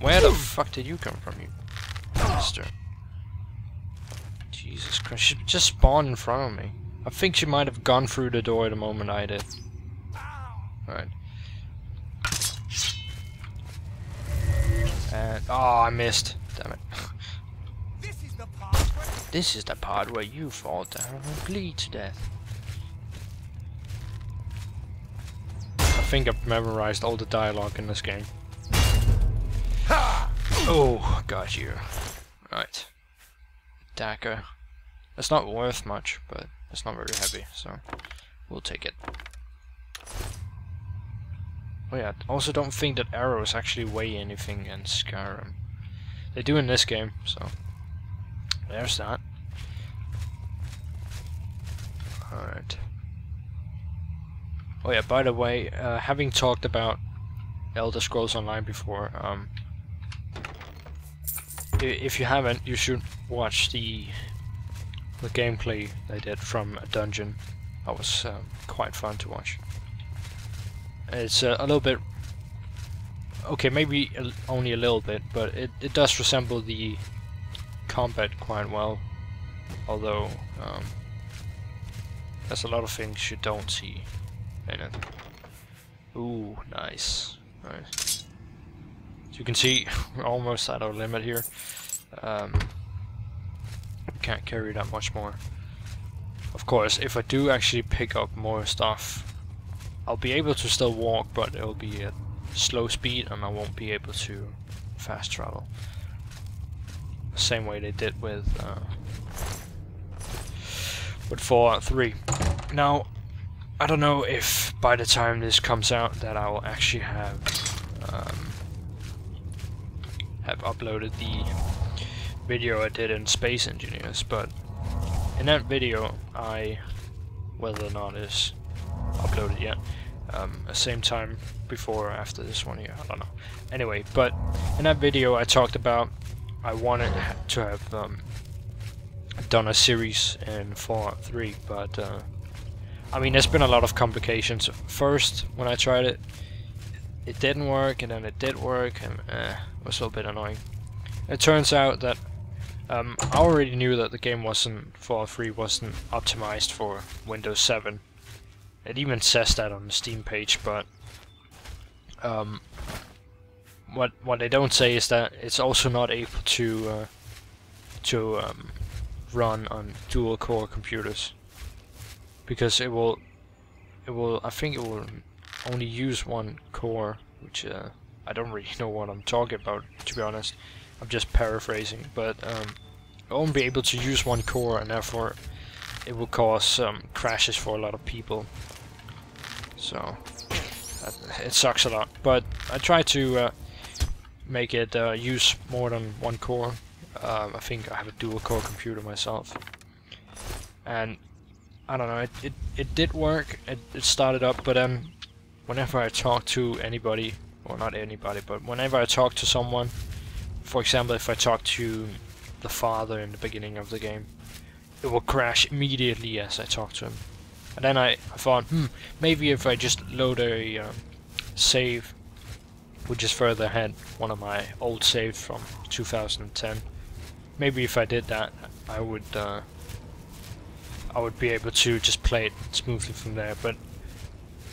Where the fuck did you come from, you monster? Jesus Christ, she just spawned in front of me. I think she might have gone through the door the moment I did. Alright. And, oh, I missed. Damn it. This is the part where This is the part where you fall down and bleed to death. I think I've memorized all the dialogue in this game. Oh, got you. Right. Dagger. It's not worth much, but it's not very heavy, so we'll take it. Oh yeah, also don't think that arrows actually weigh anything in Skyrim. They do in this game, so there's that. Alright. Oh yeah, by the way, uh, having talked about Elder Scrolls Online before, um, if you haven't, you should watch the the gameplay they did from a dungeon. That was um, quite fun to watch. It's uh, a little bit okay, maybe only a little bit, but it, it does resemble the combat quite well. Although um, there's a lot of things you don't see in it. Ooh, nice. Nice. You can see we're almost at our limit here. Um, can't carry that much more. Of course, if I do actually pick up more stuff, I'll be able to still walk, but it'll be at slow speed and I won't be able to fast travel. Same way they did with uh, with Fallout 3. Now, I don't know if by the time this comes out that I will actually have um, have uploaded the video I did in Space Engineers, but in that video I, whether or not it's uploaded yet, um, the same time before or after this one here, I don't know. Anyway, but in that video I talked about I wanted to have um, done a series in Fallout 3, but uh, I mean there's been a lot of complications. First, when I tried it, it didn't work, and then it did work, and uh, it was a little bit annoying. It turns out that um, I already knew that the game wasn't Fallout 3 wasn't optimized for Windows 7. It even says that on the Steam page, but um, what what they don't say is that it's also not able to uh, to um, run on dual core computers because it will it will I think it will only use one core, which uh, I don't really know what I'm talking about to be honest. I'm just paraphrasing, but um, it won't be able to use one core, and therefore it will cause um, crashes for a lot of people. So that, it sucks a lot. But I try to uh, make it uh, use more than one core. Um, I think I have a dual core computer myself, and I don't know. It it, it did work. It, it started up, but um, whenever I talk to anybody, or not anybody, but whenever I talk to someone, for example, if I talk to the father in the beginning of the game, it will crash immediately as I talk to him. And then I, I thought, hmm, maybe if I just load a um, save, which is further ahead, one of my old saves from 2010, maybe if I did that, I would uh, I would be able to just play it smoothly from there. But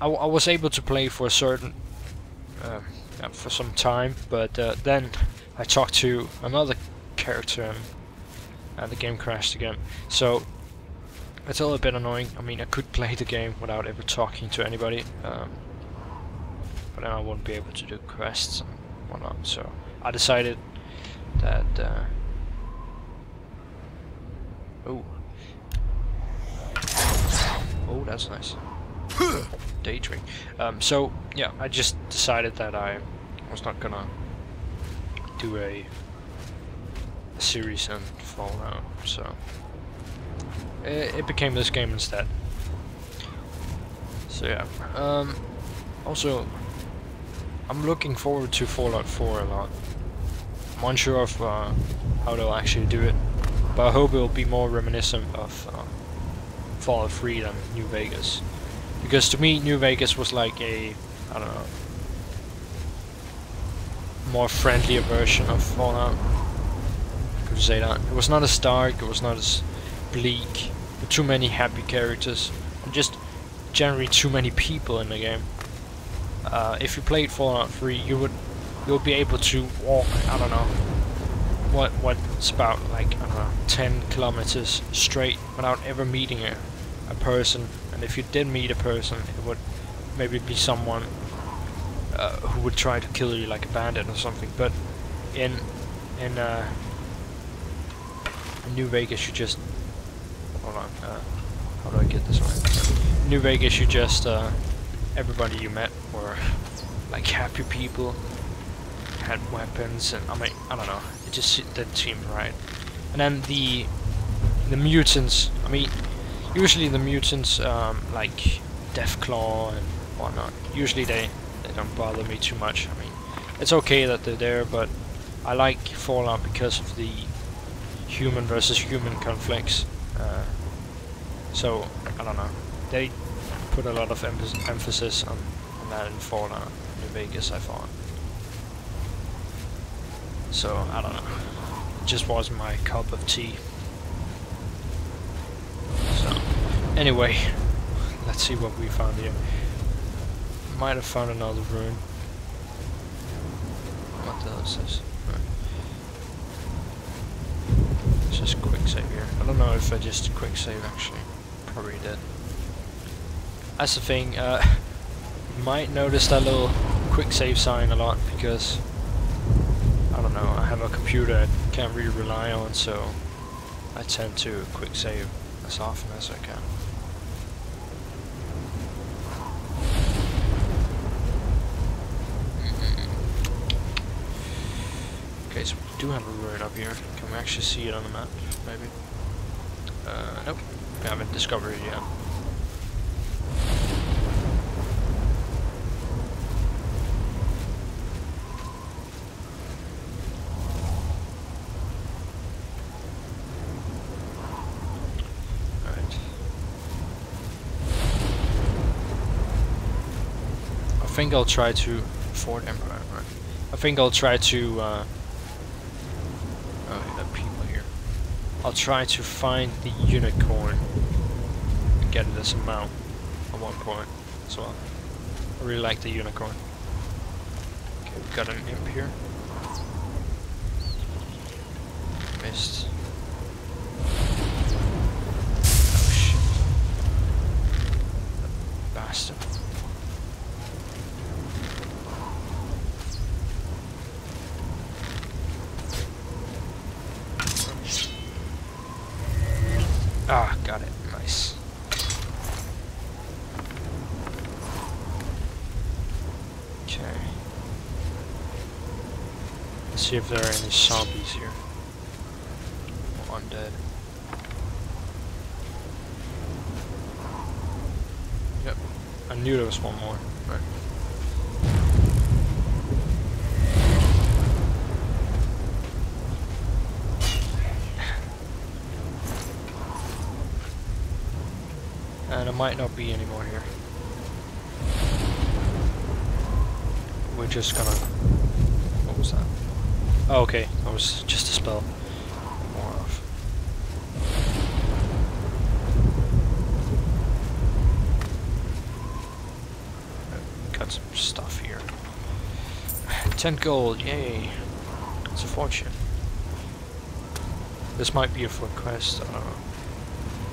I, was able to play for a certain uh, for some time, but uh, then I talked to another character and, the game crashed again. So it's all a little bit annoying. I mean, I could play the game without ever talking to anybody, um, but then I wouldn't be able to do quests and whatnot. So I decided that. Uh, oh, oh, that's nice. Daydream. Um, so yeah, I just decided that I was not gonna do a, series and Fallout, so it, it became this game instead. So yeah. Um, also, I'm looking forward to Fallout 4 a lot. I'm unsure of uh, how they'll actually do it, but I hope it'll be more reminiscent of uh, Fallout 3 than New Vegas. Because to me, New Vegas was like a, I don't know, more friendlier version of Fallout. Could you say that? It was not as dark, it was not as bleak, too many happy characters, and just generally too many people in the game. Uh, if you played Fallout 3, you would you'll be able to walk, I don't know, what what's about like I don't know, 10 kilometers straight without ever meeting a, a person. And if you did meet a person, it would maybe be someone uh, who would try to kill you like a bandit or something. But in in uh, New Vegas, you just hold on. Uh, how do I get this right? New Vegas, you just uh, everybody you met were like happy people, had weapons, and I mean I don't know. It just didn't seem right. And then the the mutants. I mean, usually the mutants um, like Deathclaw and whatnot. Usually they they don't bother me too much. I mean, it's okay that they're there, but I like Fallout because of the human versus human conflicts. Uh, so I don't know. They put a lot of emph emphasis on, on that in Fallout New Vegas. I thought. So I don't know. It just wasn't my cup of tea. So anyway, let's see what we found here might have found another rune. What the hell is this? Right. Just quick save here. I don't know if I just quick save actually. Probably did. That's the thing, uh, might notice that little quick save sign a lot because I don't know, I have a computer I can't really rely on so I tend to quick save as often as I can. Okay, so we do have a rune up here. Can we actually see it on the map, maybe? Uh, nope. We haven't discovered it yet. I think I'll try to... Fort Empire, right. I think I'll try to... Uh, Oh, there people here. I'll try to find the unicorn and get it as a mount at one point as well. I really like the unicorn. Okay, we've got an imp here. Missed. Oh shit. Bastard. Ah, got it. Nice. Okay. Let's see if there are any zombies here. Or undead. Yep. I knew there was one more. Right. And it might not be anymore here. We're just gonna... What was that? Oh, okay. That was just a spell. More off. Got some stuff here. 10 gold, yay. It's a fortune. This might be a full quest, I don't know.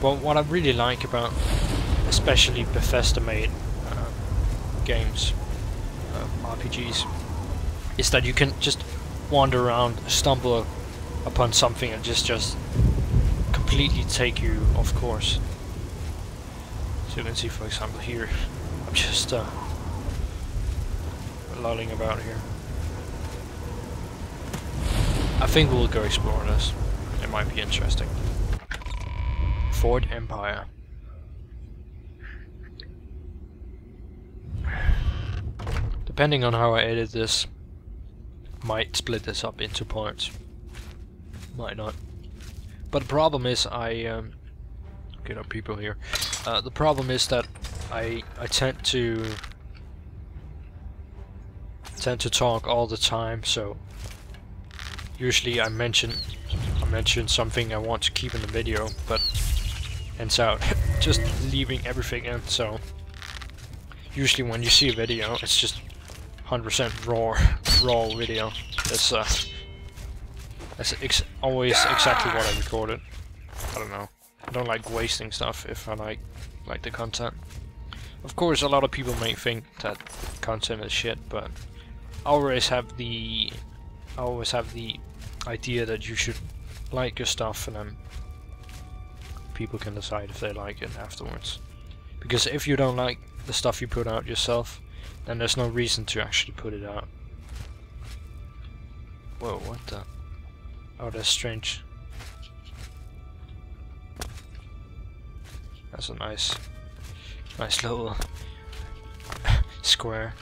Well, what I really like about, especially Bethesda-made uh, games, uh, RPGs, is that you can just wander around, stumble upon something, and just just completely take you off course. So you can see, for example, here, I'm just uh, lolling about here. I think we'll go explore this. It might be interesting. Fort Empire. Depending on how I edit this, might split this up into parts. Might not. But the problem is I um, get up people here. Uh, the problem is that I I tend to tend to talk all the time, so usually I mention I mention something I want to keep in the video, but ends out just leaving everything in. So usually when you see a video, it's just 100% raw raw video. That's uh, that's ex always exactly what I recorded. I don't know. I don't like wasting stuff if I like like the content. Of course, a lot of people may think that content is shit, but I always have the I always have the idea that you should like your stuff and then people can decide if they like it afterwards. Because if you don't like the stuff you put out yourself, then there's no reason to actually put it out. Whoa, what the? Oh, that's strange. That's a nice, nice little square.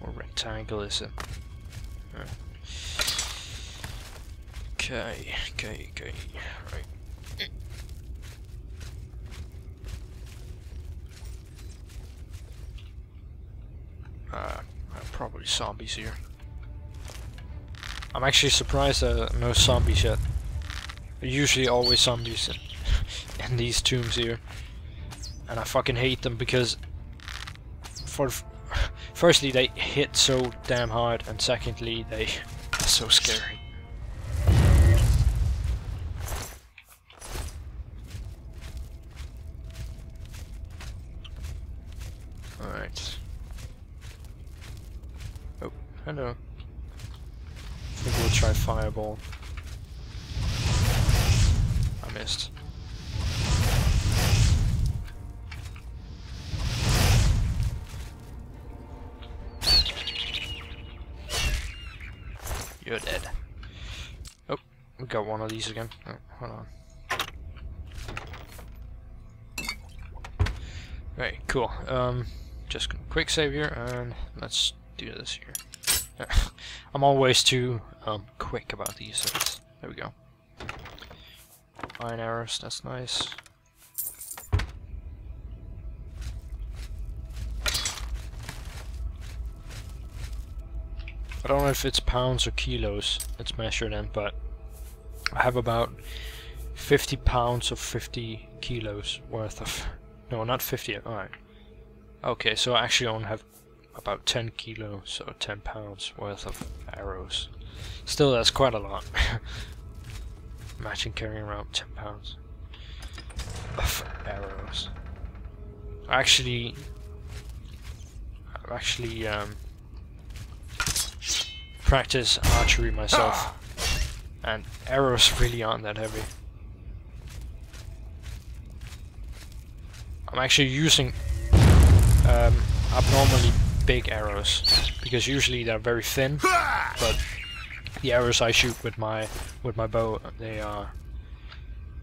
What rectangle is it? Okay, okay, okay, right. Uh, probably zombies here. I'm actually surprised there are no zombies yet. Usually always zombies in, in these tombs here. And I fucking hate them because for firstly they hit so damn hard and secondly they are so scary. Alright. I think we'll try fireball. I missed. You're dead. Oh, we got one of these again. Oh, hold on. Right, cool. Um, just quick save here and let's do this here. I'm always too um, quick about these things. There we go. Iron arrows, that's nice. I don't know if it's pounds or kilos it's measured in, but I have about 50 pounds of 50 kilos worth of... No, not 50, alright. Okay, so I actually only have about 10 kilos or 10 pounds worth of arrows. Still, that's quite a lot. Imagine carrying around 10 pounds of arrows. Actually, i actually, um, practice archery myself, and arrows really aren't that heavy. I'm actually using um, abnormally big arrows because usually they're very thin, but the arrows I shoot with my with my bow they are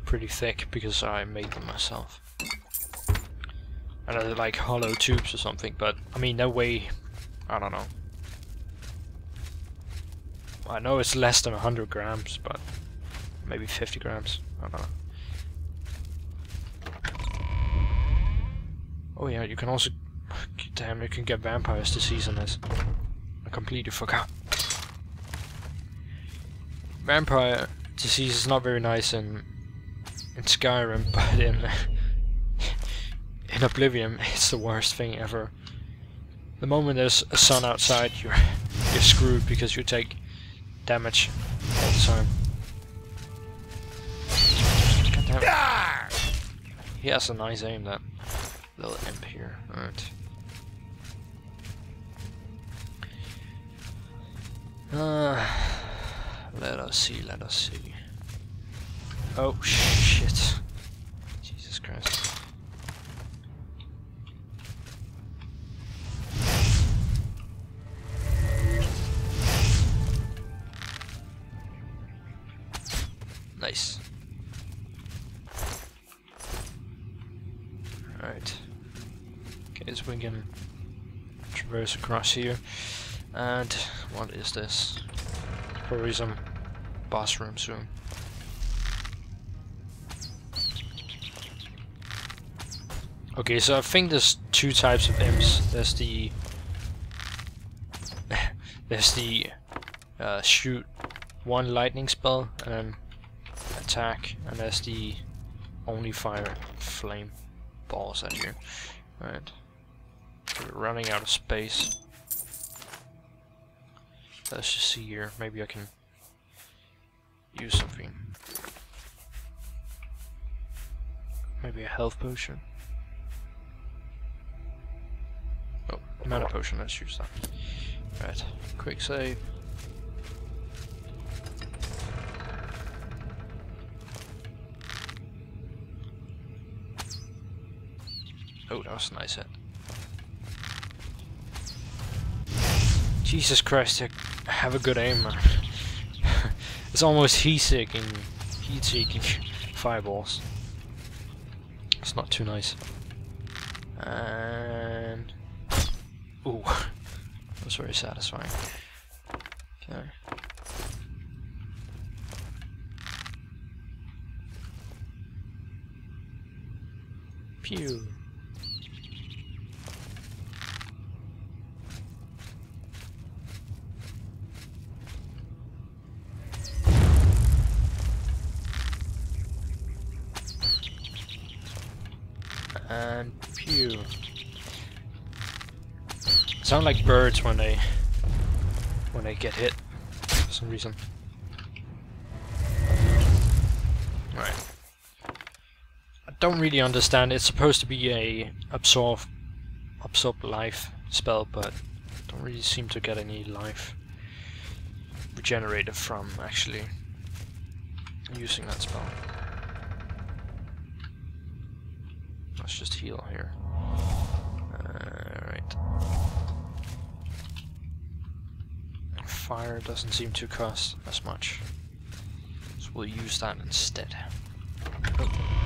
pretty thick because I made them myself. And they're like hollow tubes or something, but I mean they weigh I don't know I know it's less than 100 grams, but maybe 50 grams. I don't know. Oh yeah, you can also... Damn, you can get vampires to season this. I completely forgot. Vampire disease is not very nice in in Skyrim, but in in Oblivion, it's the worst thing ever. The moment there's a sun outside, you're you're screwed because you take damage all the time. He has a nice aim, that little imp here. Alright. Uh, let us see, let us see. Oh shit. Jesus Christ. Nice. Alright. Okay, so we can traverse across here. And what is this? Some boss room soon. Okay, so I think there's two types of imps. There's the there's the uh, shoot one lightning spell and then attack, and there's the only fire flame balls at you. Right. So we're running out of space. Let's just see here. Maybe I can use something. Maybe a health potion. Oh, mana oh. potion, let's use that. Right, quick save. Oh, that was a nice hit. Jesus Christ, have a good aim, it's almost heat-seeking, heat-seeking fireballs. It's not too nice. And... Ooh, that was very satisfying. Okay. Pew. And pew. Sound like birds when they when they get hit for some reason. Right. I don't really understand. It's supposed to be a absorb absorb life spell, but don't really seem to get any life regenerated from actually using that spell. Let's just heal here. Fire doesn't seem to cost as much. So we'll use that instead. Oh.